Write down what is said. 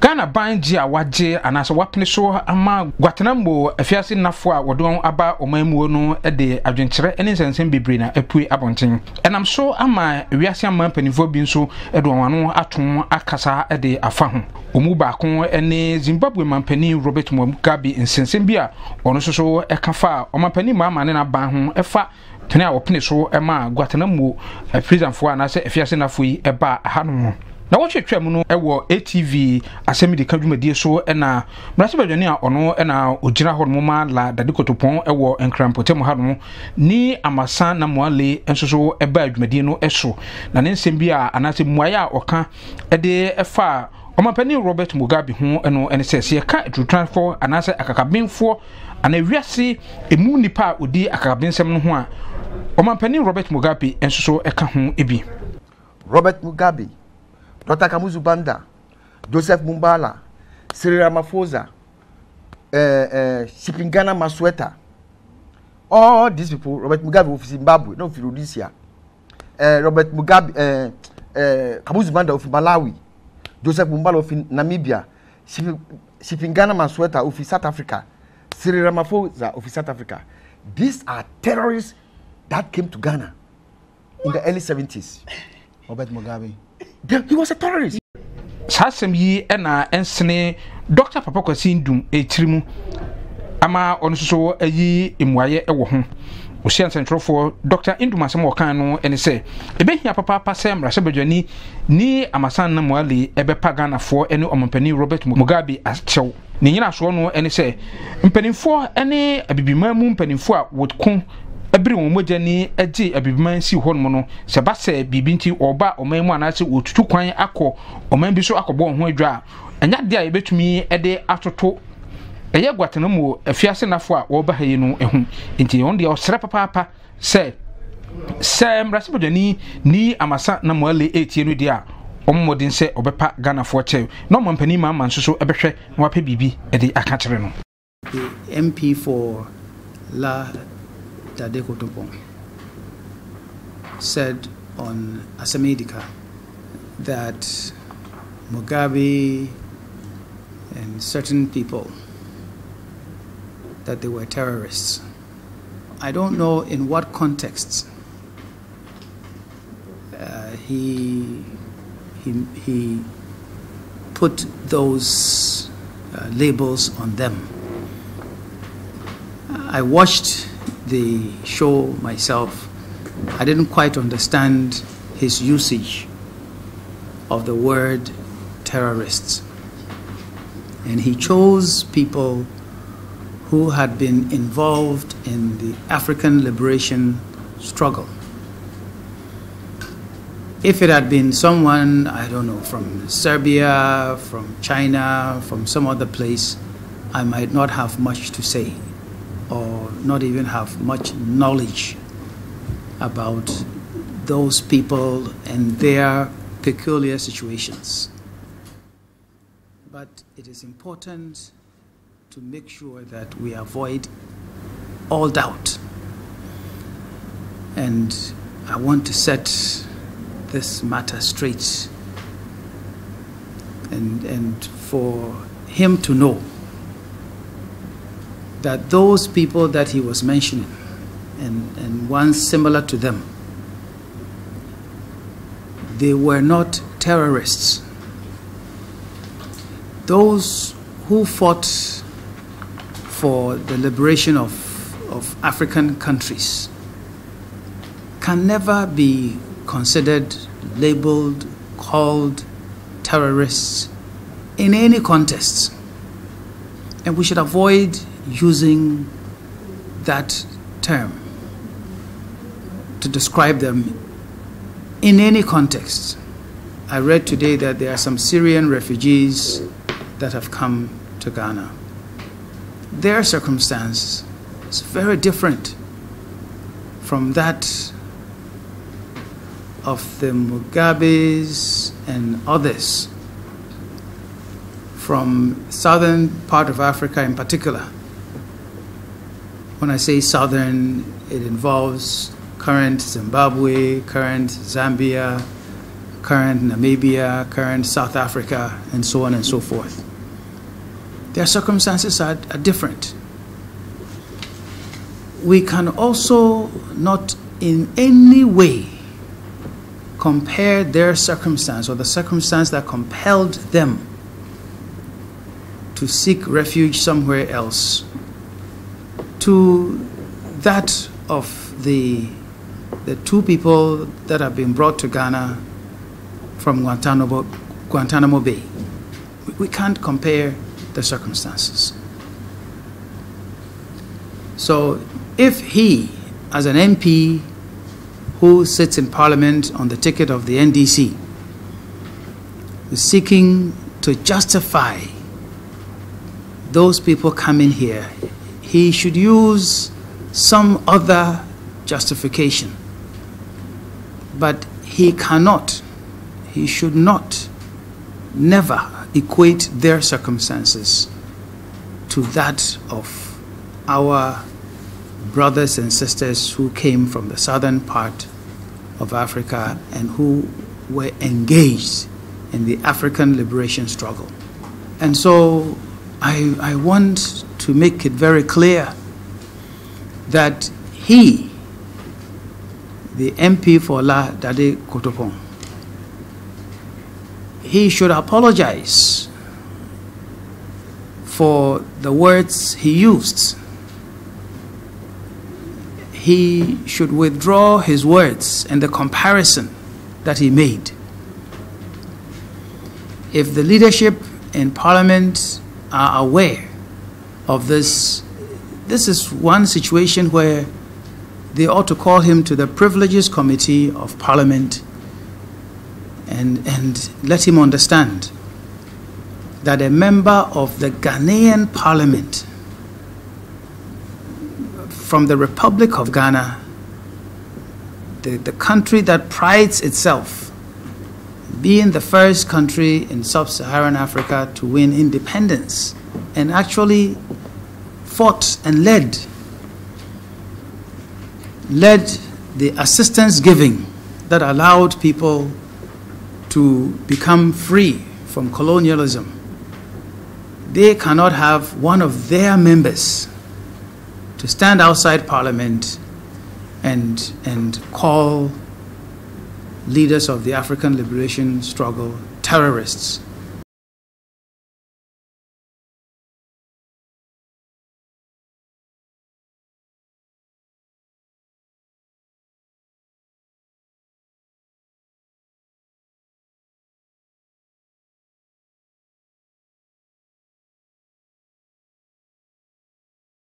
ghana ban gye a wagye anaasɛ wapene so ama guatemala afiase nnafoɔ a wɔde wɔn aba ɔman mu no de adwenkyerɛ ne nsɛnsɛm bebree na apue abɔnten. Ɛnam so ama wiase ama mpanimfoɔ bi nso de wɔn ano ato akasa de afa ho. Ɔmu baako ne zimbabwe mampanin robert mugabe nsɛnsɛm bi a ɔno nso so ɛka fa a ɔmampanin maama ne n'aban ho ɛfa pene a wɔpene so ma guatemala presidentfoɔ anaasɛ afiase nnafoɔ yi ɛba hanom na wɔtwetwa mu no wɔ atv asɛm de ka dwumadie so ɛna mmarahyɛbadwani a ɔno ɛna ɔgyina hɔ nom ma la dade kotopɔn wɔ nkrampɔtam ha nom ni amasa na moale nso so ɛba dwumadie no so na ne nsɛm bi a anaasɛ mmuaeɛ a ɔka de ɛfa ɔmampanin robert mugabe ho no ɛne sɛ sɛ yɛka adurutwanfoɔ anaasɛ akakabenfoɔ anaa wiase ɛmu nnipa a ɔdi akakabensɛm no ho a ɔmampanin robert mugabe nso so ɛka ho bi robert mugabe Dr. Kamuzu Banda, Joseph Mumbala, Cyril Ramaphosa, uh, uh, Shipingana Masweta, all these people, Robert Mugabe of Zimbabwe, no of Rhodesia, uh, Robert Mugabe, uh, uh, Kamuzu Banda of Malawi, Joseph Mumbala of Namibia, Shipingana Masweta of South Africa, Cyril Ramaphosa of South Africa. These are terrorists that came to Ghana in the early 70s. Robert Mugabe. He was a terrorist. saa asɛm yi ɛna ɛnsene dr. Papa kwasi ndum ɛkyiri mu. Ama ɔno nso so ayi mmuayɛ wɔ ho. Ɔhyia nsɛntwerɛfoɔ dr. Ndum asɛm wɔkan no ɛne sɛ ɛbɛhia papaapa sɛ mmarahyɛbadwani ni amasan na moale ɛbɛpa ghanafoɔ ne ɔmampanin robert mugabe akyɛw ne nyinasoɔ no ɛne sɛ mpanimfoɔ ne abibiman mu mpanimfoɔ a wɔko ɛbere wɔn mogya ni agye abibiman si hɔ nom no sɛ sɛ biribi nti ɔba ɔman mu anaasɛ wɔtutu kwan akɔ ɔman bi so akɔbɔ wɔn adwa a ɛnyɛ adeɛ a yɛbɛtumi de atoto ɛyɛ guatana mu afiase nafo a wɔreba ha yi no ho nti wɔn deɛ ɔsrɛ papaapa sɛ sɛ mmarahyɛbadwani ni amasa na moale ɛretie no deɛ a wɔn mmɔden sɛ ɔbɛpa ghanafoɔ kyɛw na ɔmo mpanin maama nso so na wapɛ biribi de aka kyerɛ no. mp for la Dadekotopon said on Asamedika that Mugabe and certain people that they were terrorists. I don't know in what context uh, he, he, he put those uh, labels on them. I watched the show myself, I didn't quite understand his usage of the word terrorists. And he chose people who had been involved in the African liberation struggle. If it had been someone, I don't know, from Serbia, from China, from some other place, I might not have much to say or not even have much knowledge about those people and their peculiar situations. But it is important to make sure that we avoid all doubt. And I want to set this matter straight and, and for him to know that those people that he was mentioning, and, and one similar to them, they were not terrorists. Those who fought for the liberation of, of African countries can never be considered, labeled, called terrorists in any contest. And we should avoid using that term to describe them in any context. I read today that there are some Syrian refugees that have come to Ghana. Their circumstance is very different from that of the Mugabes and others from southern part of Africa in particular. When I say southern, it involves current Zimbabwe, current Zambia, current Namibia, current South Africa, and so on and so forth. Their circumstances are, are different. We can also not in any way compare their circumstance or the circumstance that compelled them to seek refuge somewhere else to that of the, the two people that have been brought to Ghana from Guantanamo, Guantanamo Bay. We, we can't compare the circumstances. So if he, as an MP who sits in Parliament on the ticket of the NDC, is seeking to justify those people coming here, he should use some other justification. But he cannot, he should not, never equate their circumstances to that of our brothers and sisters who came from the southern part of Africa and who were engaged in the African liberation struggle. And so I, I want to make it very clear that he, the MP for La Dade Kotopong, he should apologize for the words he used. He should withdraw his words and the comparison that he made. If the leadership in Parliament are aware of this, this is one situation where they ought to call him to the Privileges Committee of Parliament and, and let him understand that a member of the Ghanaian Parliament from the Republic of Ghana, the, the country that prides itself being the first country in sub Saharan Africa to win independence and actually fought and led led the assistance giving that allowed people to become free from colonialism. They cannot have one of their members to stand outside parliament and, and call leaders of the African liberation struggle terrorists